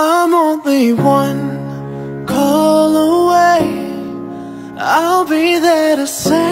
I'm only one call away. I'll be there to say